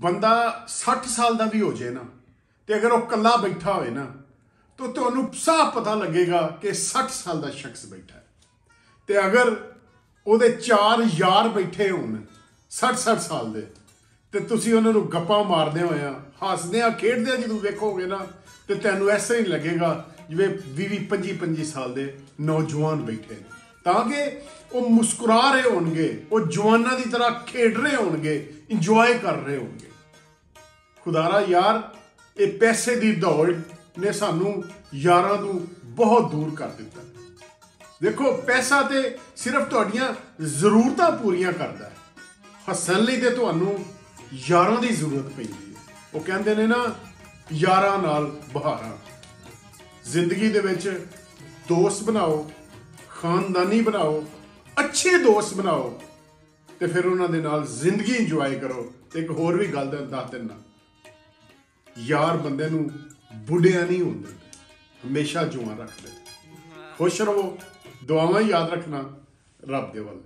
ਬੰਦਾ 60 ਸਾਲ ਦਾ ਵੀ ਹੋ ਜਾਏ ਨਾ, ਤੇ ਅਗਰ ਉਹ ਕੱਲਾ ਬੈਠਾ ਹੋਵੇ ਨਾ, ਤਾਂ ਤੁਹਾਨੂੰ ਸਾਫ਼ ਪਤਾ ਲੱਗੇਗਾ ਕਿ 60 ਸਾਲ ਦਾ ਸ਼ਖਸ ਬੈਠਾ ਹੈ। ਤੇ ਅਗਰ ਉਹਦੇ ਚਾਰ ਯਾਰ ਬੈਠੇ ਹੋਣ 60 60 ਸਾਲ ਦੇ, ਤੇ ਤੁਸੀਂ ਉਹਨਾਂ ਨੂੰ ਗੱਪਾਂ ਮਾਰਦੇ ਹੋਇਆ ਹੱਸਦੇ ਆ, ਖੇਡਦੇ ਆ, ਜਦੋਂ ਵੇਖੋਗੇ ਨਾ, ਤੇ ਤੁਹਾਨੂੰ ਐਸਾ ਹੀ ਲੱਗੇਗਾ ਜਿਵੇਂ 20 25 25 ਸਾਲ ਦੇ ਨੌਜਵਾਨ ਬੈਠੇ ਨੇ। ਤਾਂ ਕਿ ਉਹ ਮੁਸਕਰਾ ਰਹੇ ਹੋਣਗੇ, ਉਹ ਜਵਾਨਾਂ ਦੀ ਤਰ੍ਹਾਂ ਖੇਡ ਰਹੇ ਹੋਣਗੇ ਇੰਜੋਏ ਕਰ ਰਹੇ ਹੋਣਗੇ। ਖੁਦਾਰਾ ਯਾਰ, ਇਹ ਪੈਸੇ ਦੀ ਦੌੜ ਨੇ ਸਾਨੂੰ ਯਾਰਾਂ ਤੋਂ ਬਹੁਤ ਦੂਰ ਕਰ ਦਿੱਤਾ। ਦੇਖੋ, ਪੈਸਾ ਤੇ ਸਿਰਫ ਤੁਹਾਡੀਆਂ ਜ਼ਰੂਰਤਾਂ ਪੂਰੀਆਂ ਕਰਦਾ ਹੈ। ਹੱਸਣ ਲਈ ਤੇ ਤੁਹਾਨੂੰ ਯਾਰਾਂ ਦੀ ਜ਼ਰੂਰਤ ਪੈਂਦੀ ਹੈ। ਉਹ ਕਹਿੰਦੇ ਨੇ ਨਾ, ਯਾਰਾਂ ਨਾਲ ਬਹਾਰਾਂ। ਜ਼ਿੰਦਗੀ ਦੇ ਵਿੱਚ ਦੋਸਤ ਬਣਾਓ ਖਾਨਦਾਨੀ ਬਣਾਓ, ਅੱਛੇ ਦੋਸਤ ਬਣਾਓ, ਤੇ ਫਿਰ ਉਹਨਾਂ ਦੇ ਨਾਲ ਜ਼ਿੰਦਗੀ ਇੰਜੋਏ ਕਰੋ। ਤੇ ਇੱਕ ਹੋਰ ਵੀ ਗੱਲ ਦਾ ਦੱਸ ਦਿੰਦਾ। ਯਾਰ ਬੰਦੇ ਨੂੰ ਬੁੱਢਿਆ ਨਹੀਂ ਹੁੰਦੇ, ਹਮੇਸ਼ਾ ਜੁਆ ਰੱਖਦੇ। ਖੁਸ਼ ਰਹੋ, ਦੁਆਵਾਂ ਯਾਦ ਰੱਖਣਾ ਰੱਬ ਦੇ ਵੱਲ